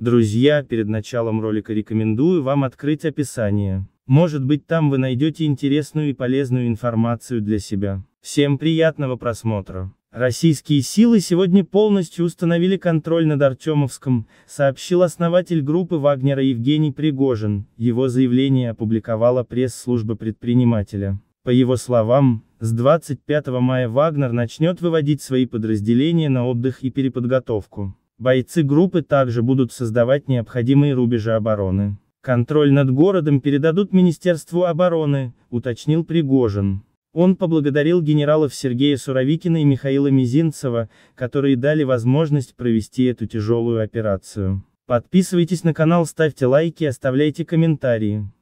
Друзья, перед началом ролика рекомендую вам открыть описание. Может быть там вы найдете интересную и полезную информацию для себя. Всем приятного просмотра. Российские силы сегодня полностью установили контроль над Артемовском, сообщил основатель группы Вагнера Евгений Пригожин, его заявление опубликовала пресс-служба предпринимателя. По его словам, с 25 мая Вагнер начнет выводить свои подразделения на отдых и переподготовку. Бойцы группы также будут создавать необходимые рубежи обороны. Контроль над городом передадут Министерству обороны, уточнил Пригожин. Он поблагодарил генералов Сергея Суровикина и Михаила Мизинцева, которые дали возможность провести эту тяжелую операцию. Подписывайтесь на канал, ставьте лайки, оставляйте комментарии.